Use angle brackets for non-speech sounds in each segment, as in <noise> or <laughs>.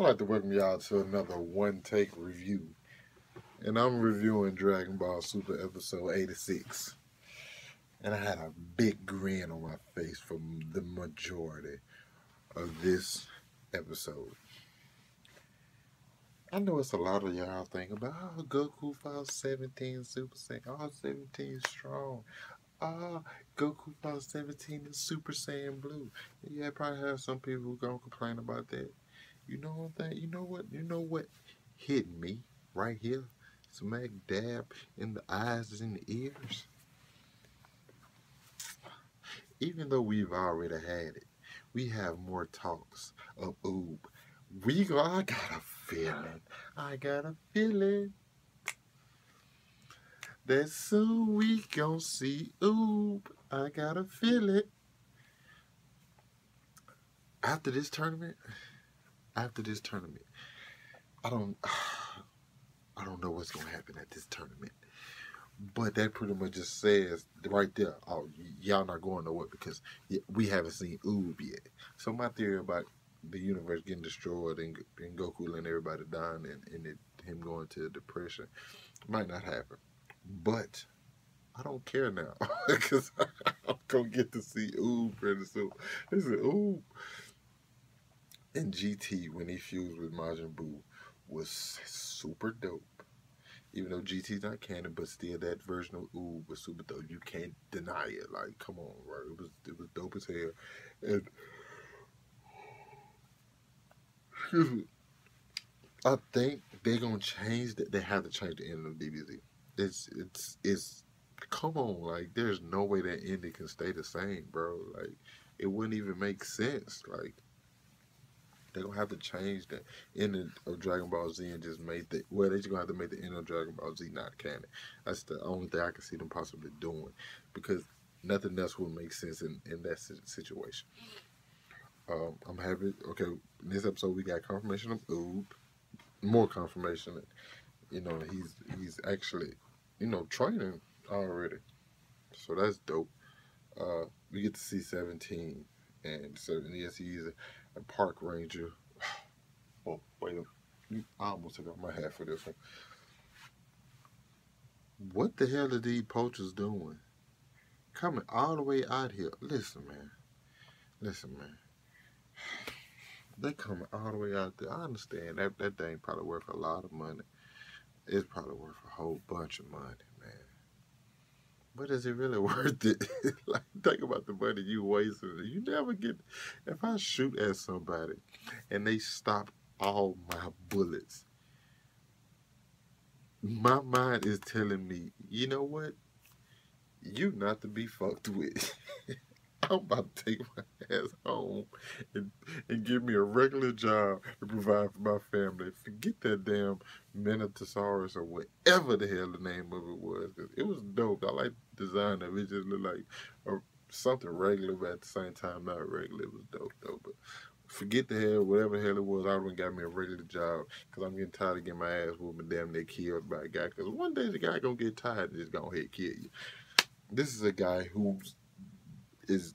I'd like to welcome y'all to another one take review. And I'm reviewing Dragon Ball Super episode 86. And I had a big grin on my face for the majority of this episode. I know it's a lot of y'all think about oh Goku fought 17 Super Saiyan, oh 17 strong. Ah, Goku fought 17 in Super Saiyan Blue. Yeah, probably have some people who gonna complain about that. You know what that you know what you know what hit me right here? Smack dab in the eyes and the ears. Even though we've already had it, we have more talks of Uub. We go I got a feeling. I got a feeling that soon we gon' see Uub. I got a feeling. After this tournament, after this tournament, I don't <sighs> I don't know what's gonna happen at this tournament. But that pretty much just says right there, oh, y'all not going nowhere because we haven't seen Uub yet. So my theory about the universe getting destroyed and, and Goku and everybody dying and, and it, him going to depression might not happen. But I don't care now <laughs> because <laughs> I'm gonna get to see Uub pretty soon. This is Uub and GT when he fused with Majin Buu was super dope. Even though GT's not canon, but still that version of Uub was super dope. You can't deny it. Like, come on, bro. It was it was dope as hell. And. I think they're gonna change that. They have to change the ending of DBZ. It's it's it's come on, like there's no way that ending can stay the same, bro. Like it wouldn't even make sense. Like they're gonna have to change the end of Dragon Ball Z and just make the well, they're just gonna have to make the end of Dragon Ball Z not canon. That's the only thing I can see them possibly doing because nothing else would make sense in, in that situation. Um, I'm happy. Okay, in this episode we got confirmation of Uub, more confirmation. You know, he's he's actually, you know, training already, so that's dope. Uh, we get to see 17, and so yes, he's a, a park ranger. <sighs> Oh, wait, I almost took off my hat for this one. What the hell are these poachers doing? Coming all the way out here. Listen, man. Listen, man. <sighs> They coming all the way out there. I understand that that thing probably worth a lot of money. It's probably worth a whole bunch of money, man. But is it really <laughs> worth it? <laughs> like <laughs> think about the money you wasted. You never get if I shoot at somebody and they stop all my bullets. My mind is telling me, you know what? You not to be fucked with. <laughs> <laughs> I'm about to take my <laughs> ass home and, and give me a regular job to provide for my family. Forget that damn Minotaurus or whatever the hell the name of it was. It was dope. I like the design of it. It just looked like a, something regular, but at the same time not regular. It was dope, though. But forget the hell, whatever the hell it was, I would got me a regular job because I'm getting tired of getting my ass whooped and damn near killed by a guy. Because one day the guy gonna get tired and just gonna hit kill you. This is a guy who's is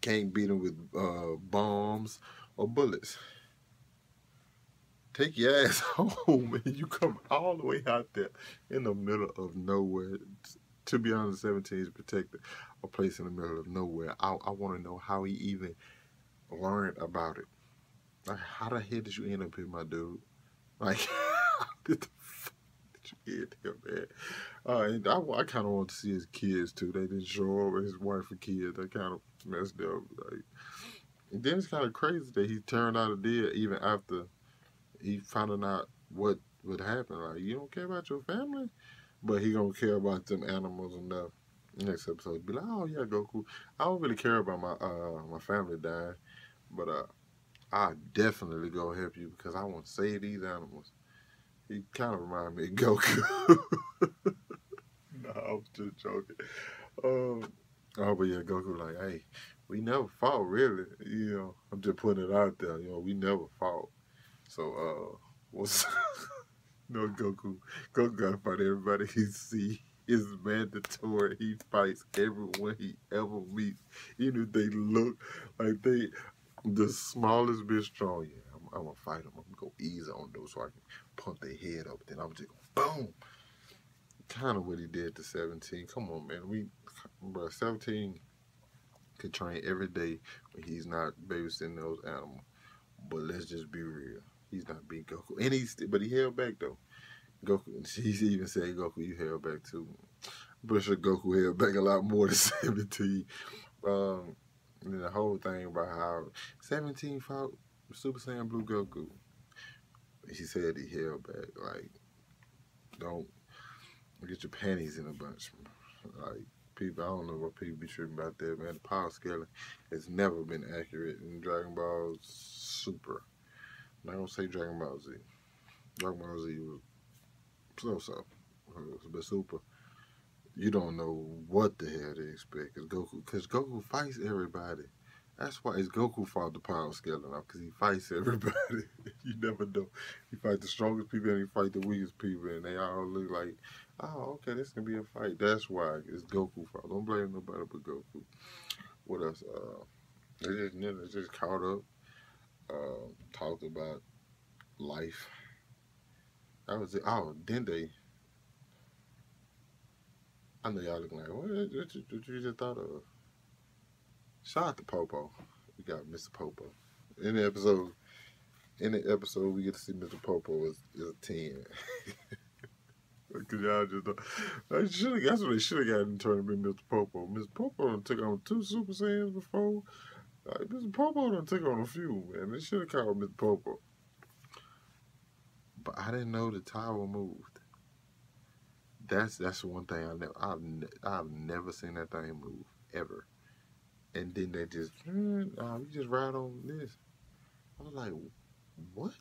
can't beat him with uh, bombs or bullets. Take your ass <laughs> home and you come all the way out there in the middle of nowhere. To be honest, 17 is protected a place in the middle of nowhere. I, I want to know how he even learned about it. Like, how the hell did you end up here, my dude? Like, <laughs> there, <laughs> man. Uh, and I, I kind of want to see his kids too. They didn't show up his wife and kids. They kind of messed up. Like, and then it's kind of crazy that he turned out a deal even after he found out what would happen. Like, you don't care about your family, but he gonna care about them animals enough. Next episode, be like, oh yeah, Goku. I don't really care about my uh my family dying, but uh, I definitely go help you because I want to save these animals. He kind of reminded me of Goku. <laughs> no, I was just joking. Um, oh, but yeah, Goku like, hey, we never fought, really. You know, I'm just putting it out there. You know, we never fought. So, uh, what's <laughs> no Goku? Goku gotta fight everybody he see. It's mandatory. He fights everyone he ever meets, even if they look like they the smallest bit strong. Yeah, I'm gonna fight them. I'm gonna go easy on those so I can pump their head up. Then I'm just boom. Kind of what he did to 17. Come on, man. We, bro, 17 could train every day when he's not babysitting those animals. But let's just be real. He's not being Goku, and he's but he held back though. Goku, <laughs> he's even said Goku, you held back too. Pretty sure Goku held back a lot more than <laughs> 17. Um, and the whole thing about how 17 fought Super Saiyan Blue Goku. He said he held back. Like, don't get your panties in a bunch. Like, people, I don't know what people be tripping about that, man. The power scaling has never been accurate in Dragon Ball Super. I'm not gonna say Dragon Ball Z. Dragon Ball Z was so-so. But Super, you don't know what the hell they expect. Cause Goku, cause Goku fights everybody. That's why it's Goku fought the power scaling up, cause he fights <laughs> everybody. you never know. He fight the strongest people and he fight the weakest people, and they all look like, oh, okay, this can be a fight. That's why it's Goku fault. Don't blame nobody but Goku. What else? Uh, they just, they just caught up. Uh, talked about life. That was it. Oh, then they. I know y'all looking like, what, what you just thought of? Shout out to Popo. We got Mr. Popo. In the episode, in the episode, we get to see Mr. Popo is, is a 10. <laughs> Cause y'all just don't, should that's what they should have gotten in the tournament, Mr. Popo. Mr. Popo took on two Super Saiyans before. Like, Mr. Popo done took on a few, man. They should have called Mr. Popo. But I didn't know the tower moved that's that's one thing I never I've, I've never seen that thing move ever. And then they just mm, uh, we just ride on this. I was like, what?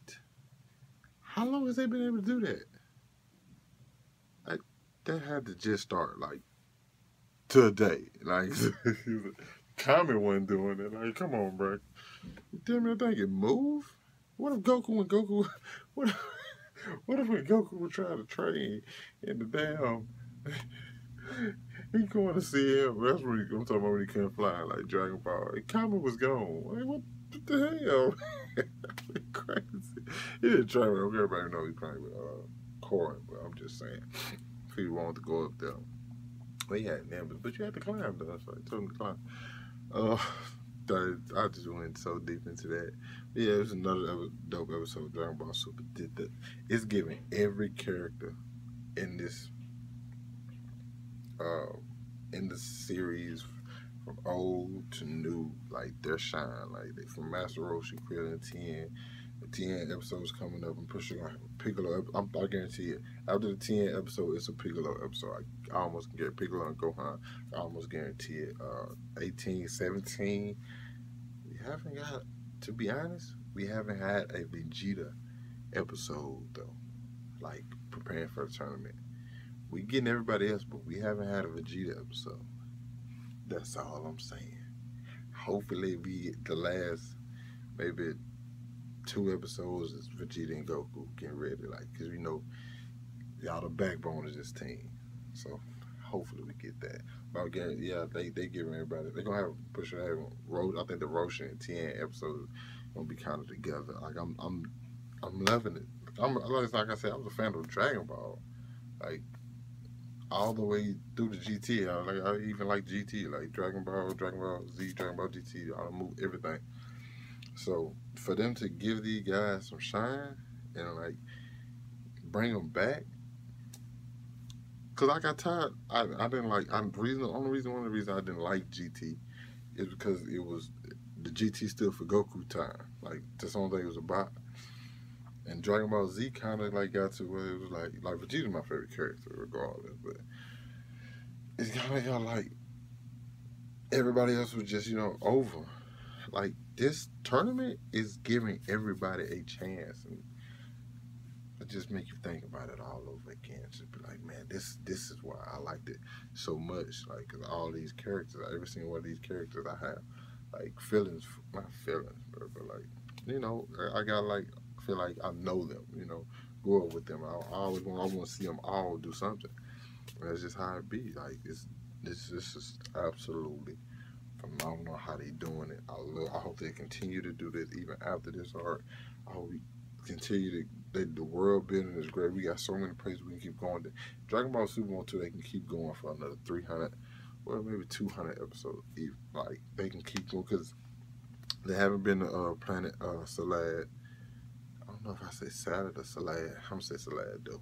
How long has they been able to do that? Like that had to just start like today. Like <laughs> Kami wasn't doing it. Like, come on, bro. Me that thing can move? What if Goku and Goku <laughs> what if, what if Goku was trying to train in the damn? He going to see him. That's what he, I'm talking about when he can't fly like Dragon Ball. And Kami was gone. Like what, the hell? <laughs> crazy. He didn't try everybody know he playing with uh, but I'm just saying if he wanted to go up there. He had numbers, but you had to climb though. So I told him to climb. Uh, I just went so deep into that. Yeah, it was another dope episode of Dragon Ball Super. Did the, it's giving every character in this uh, in the series from old to new, like their shine. Like they, from Master Roshi, Krillin, Tien, the Tien episodes coming up. I'm pushing on Piccolo. I'm, I guarantee it. After the Tien episode, it's a Piccolo episode. I, I almost can get Piccolo and Gohan. I almost guarantee it. Uh, 18, 17. We haven't got to be honest, we haven't had a Vegeta episode though, like preparing for the tournament. We getting everybody else, but we haven't had a Vegeta episode. That's all I'm saying. Hopefully, we get the last maybe two episodes is Vegeta and Goku getting ready, like because we know y'all the backbone of this team. So hopefully we get that. But again, yeah, they they giving everybody they're gonna have push have road. I think the Roshi and Tien episode gonna be kind of together. Like I'm I'm I'm loving it. I'm like I said, I was a fan of Dragon Ball, like all the way through the GT. I like I even like GT, like Dragon Ball, Dragon Ball Z, Dragon Ball GT. I move everything. So for them to give these guys some shine and like bring them back Cause I got tired. I, I didn't like. I'm reason the only reason one of the reasons I didn't like GT is because it was the GT still for Goku time. Like that's the only thing it was about. And Dragon Ball Z kind of like got to where it was like like Vegeta's my favorite character regardless, but it's kind of like everybody else was just you know over. Like this tournament is giving everybody a chance and it just make you think about it all over again. Just be like, man, this this is why I liked it so much. Like, cause all these characters, every single one of these characters, I have like feelings, not feelings, but, but like, you know, I got like feel like I know them. You know, grow up with them. I, I always want, I want to see them all do something. And that's just how it be. Like, it's this this is absolutely phenomenal how they doing it. I love, I hope they continue to do this even after this arc. Oh, we continue to the, the world building is great. We got so many places we can keep going. To. Dragon Ball Super 1 2, they can keep going for another 300, well, maybe 200 episodes. Like, they can keep going because they haven't been to uh, Planet uh, Salad. Know if I say Salad or Salad. I'm say Salad, though.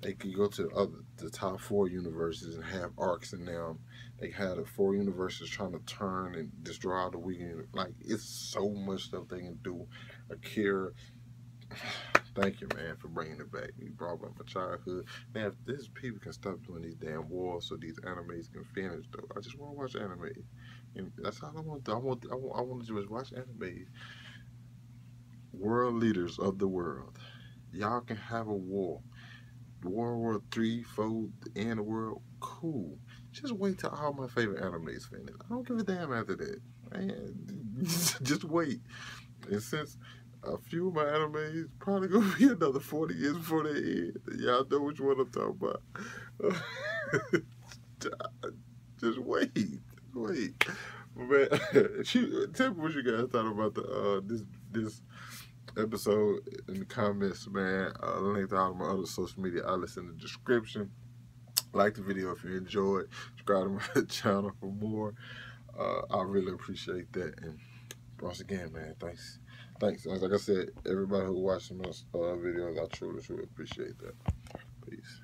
They can go to the, other, the top four universes and have arcs in them. They had the four universes trying to turn and destroy all the weekend. Like, it's so much stuff they can do. Akira <sighs> Thank you, man, for bringing it back. You brought back my childhood. Now, if this people can stop doing these damn wars so these animes can finish, though. I just want to watch anime. And that's all I want to do. I want, I want, I want to do is watch anime. World leaders of the world. Y'all can have a war. World War Three, four, the end of the world. Cool. Just wait till all my favorite animes finish. I don't give a damn after that. Man, <laughs> just wait. And since a few of my animes probably gonna <laughs> be another 40 years before they end. Y'all know which one I'm talking about. <laughs> Just wait. Just wait. Man, tell me what you guys thought about the uh, this this episode in the comments, man. Uh, link to all my other social media outlets in the description. Like the video if you enjoyed. Subscribe to my <laughs> channel for more. Uh, I really appreciate that. And once again, man, thanks thanks. Like I said, everybody who watched my uh, videos, I truly, truly appreciate that. Peace.